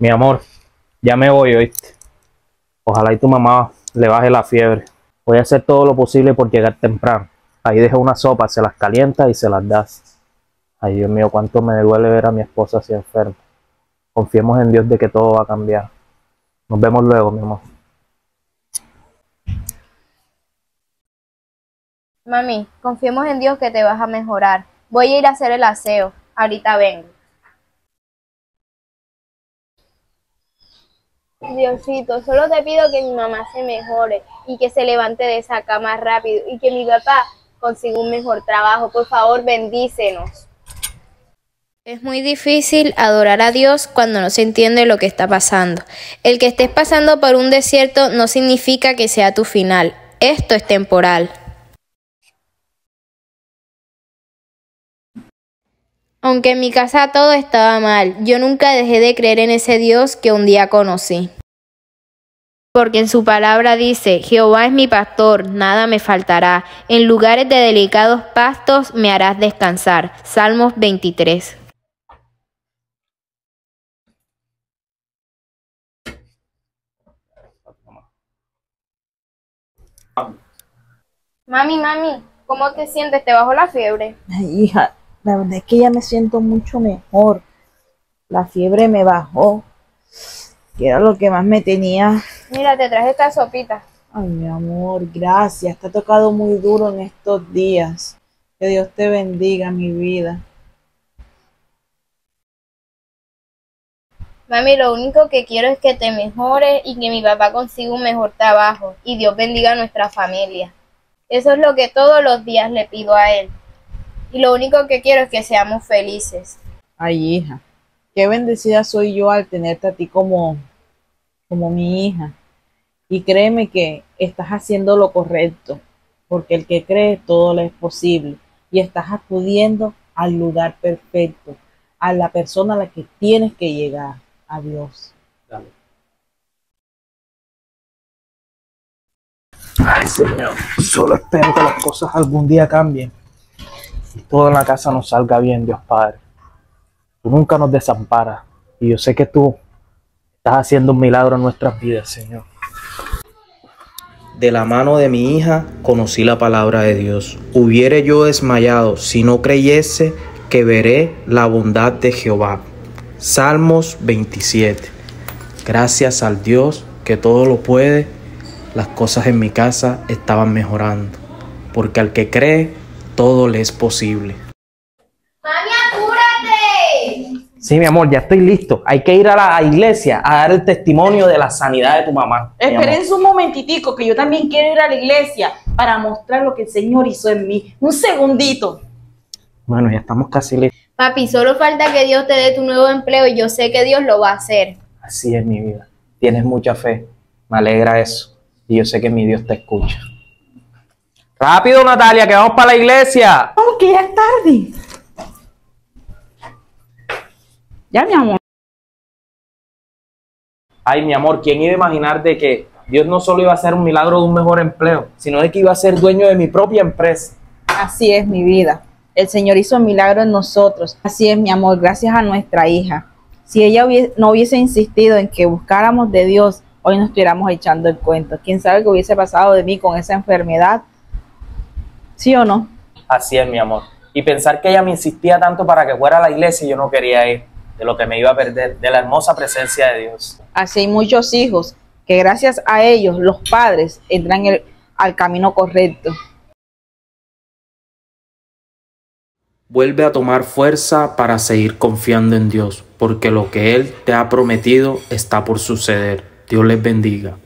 Mi amor, ya me voy, ¿oíste? Ojalá y tu mamá le baje la fiebre. Voy a hacer todo lo posible por llegar temprano. Ahí dejo una sopa, se las calienta y se las das. Ay, Dios mío, cuánto me duele ver a mi esposa así enferma. Confiemos en Dios de que todo va a cambiar. Nos vemos luego, mi amor. Mami, confiemos en Dios que te vas a mejorar. Voy a ir a hacer el aseo. Ahorita vengo. Diosito, solo te pido que mi mamá se mejore y que se levante de esa cama rápido y que mi papá consiga un mejor trabajo. Por favor, bendícenos. Es muy difícil adorar a Dios cuando no se entiende lo que está pasando. El que estés pasando por un desierto no significa que sea tu final. Esto es temporal. Aunque en mi casa todo estaba mal, yo nunca dejé de creer en ese Dios que un día conocí. Porque en su palabra dice, Jehová es mi pastor, nada me faltará, en lugares de delicados pastos me harás descansar. Salmos 23. Mami, mami, ¿cómo te sientes? ¿Te bajó la fiebre? Ay, hija, la verdad es que ya me siento mucho mejor. La fiebre me bajó, que era lo que más me tenía. Mira, te traje esta sopita. Ay, mi amor, gracias. Te ha tocado muy duro en estos días. Que Dios te bendiga, mi vida. Mami, lo único que quiero es que te mejores y que mi papá consiga un mejor trabajo y Dios bendiga a nuestra familia. Eso es lo que todos los días le pido a Él. Y lo único que quiero es que seamos felices. Ay, hija, qué bendecida soy yo al tenerte a ti como, como mi hija. Y créeme que estás haciendo lo correcto, porque el que cree todo le es posible. Y estás acudiendo al lugar perfecto, a la persona a la que tienes que llegar, a Dios. Ay, Señor, solo espero que las cosas algún día cambien todo en la casa nos salga bien, Dios Padre. Tú nunca nos desamparas y yo sé que tú estás haciendo un milagro en nuestras vidas, Señor. De la mano de mi hija conocí la palabra de Dios. Hubiere yo desmayado si no creyese que veré la bondad de Jehová. Salmos 27. Gracias al Dios que todo lo puede, las cosas en mi casa estaban mejorando. Porque al que cree, todo le es posible. ¡Mami, apúrate! Sí, mi amor, ya estoy listo. Hay que ir a la iglesia a dar el testimonio de la sanidad de tu mamá. Esperen un momentitico, que yo también quiero ir a la iglesia para mostrar lo que el Señor hizo en mí. Un segundito. Bueno, ya estamos casi listos. Papi, solo falta que Dios te dé tu nuevo empleo y yo sé que Dios lo va a hacer. Así es mi vida. Tienes mucha fe. Me alegra eso. Y yo sé que mi Dios te escucha. Rápido, Natalia, que vamos para la iglesia. Vamos, que ya es tarde. Ya, mi amor. Ay, mi amor, ¿quién iba a imaginar de que Dios no solo iba a hacer un milagro de un mejor empleo, sino de que iba a ser dueño de mi propia empresa? Así es, mi vida. El Señor hizo un milagro en nosotros. Así es, mi amor, gracias a nuestra hija. Si ella hubie- no hubiese insistido en que buscáramos de Dios, hoy nos estuviéramos echando el cuento. ¿Quién sabe qué hubiese pasado de mí con esa enfermedad? ¿Sí o no? Así es, mi amor. Y pensar que ella me insistía tanto para que fuera a la iglesia y yo no quería ir, de lo que me iba a perder, de la hermosa presencia de Dios. Así hay muchos hijos que gracias a ellos, los padres, entran el- al camino correcto. Vuelve a tomar fuerza para seguir confiando en Dios, porque lo que Él te ha prometido está por suceder. Dios les bendiga.